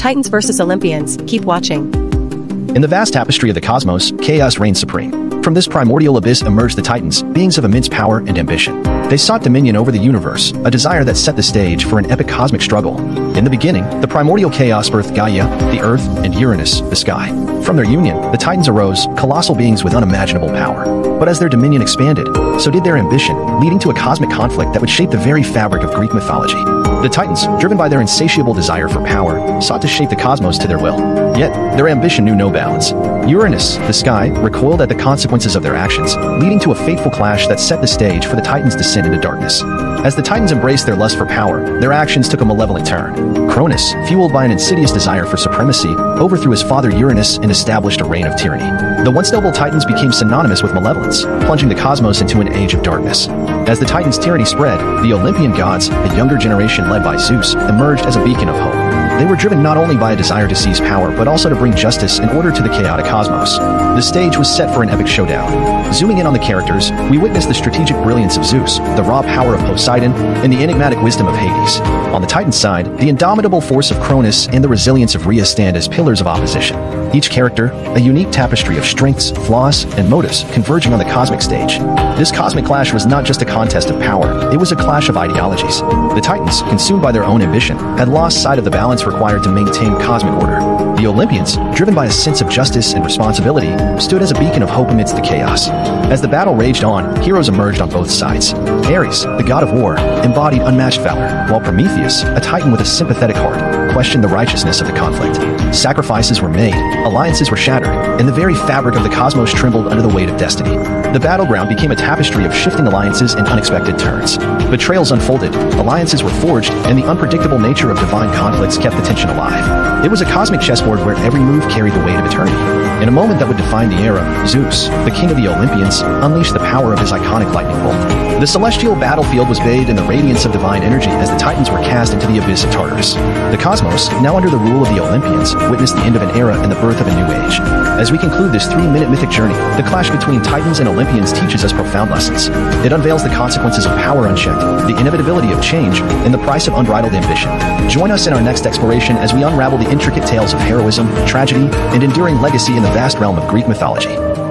Titans vs. Olympians, keep watching. In the vast tapestry of the cosmos, chaos reigns supreme. From this primordial abyss emerged the Titans, beings of immense power and ambition. They sought dominion over the universe, a desire that set the stage for an epic cosmic struggle. In the beginning, the primordial chaos birthed Gaia, the earth, and Uranus, the sky. From their union, the Titans arose, colossal beings with unimaginable power. But as their dominion expanded, so did their ambition, leading to a cosmic conflict that would shape the very fabric of Greek mythology. The Titans, driven by their insatiable desire for power, sought to shape the cosmos to their will. Yet, their ambition knew no bounds. Uranus, the sky, recoiled at the consequences of their actions, leading to a fateful clash that set the stage for the Titans' descent into darkness. As the Titans embraced their lust for power, their actions took a malevolent turn. Cronus, fueled by an insidious desire for supremacy, overthrew his father Uranus and established a reign of tyranny. The once noble Titans became synonymous with malevolence, plunging the cosmos into an age of darkness. As the Titans' tyranny spread, the Olympian gods, a younger generation led by Zeus, emerged as a beacon of hope. They were driven not only by a desire to seize power, but also to bring justice and order to the chaotic cosmos. The stage was set for an epic showdown. Zooming in on the characters, we witness the strategic brilliance of Zeus, the raw power of Poseidon, and the enigmatic wisdom of Hades. On the Titan side, the indomitable force of Cronus and the resilience of Rhea stand as pillars of opposition. Each character, a unique tapestry of strengths, flaws, and motives converging on the cosmic stage. This cosmic clash was not just a contest of power, it was a clash of ideologies. The Titans, consumed by their own ambition, had lost sight of the balance required to maintain cosmic order. The Olympians, driven by a sense of justice and responsibility, stood as a beacon of hope amidst the chaos. As the battle raged on, heroes emerged on both sides. Ares, the god of war, embodied unmatched valor, while Prometheus, a titan with a sympathetic heart, questioned the righteousness of the conflict. Sacrifices were made, alliances were shattered, and the very fabric of the cosmos trembled under the weight of destiny. The battleground became a tapestry of shifting alliances and unexpected turns. Betrayals unfolded, alliances were forged, and the unpredictable nature of divine conflicts kept the tension alive. It was a cosmic chessboard where every move carried the weight of eternity. In a moment that would define the era, Zeus, the king of the Olympians, unleashed the power of his iconic lightning bolt. The celestial battlefield was bathed in the radiance of divine energy as the Titans were cast into the abyss of Tartarus. The cosmos, now under the rule of the Olympians, witnessed the end of an era and the birth of a new age. As we conclude this three-minute mythic journey, the clash between Titans and Olympians teaches us profound lessons. It unveils the consequences of power unchecked, the inevitability of change, and the price of unbridled ambition. Join us in our next exploration as we unravel the intricate tales of heroism, tragedy, and enduring legacy in the vast realm of Greek mythology.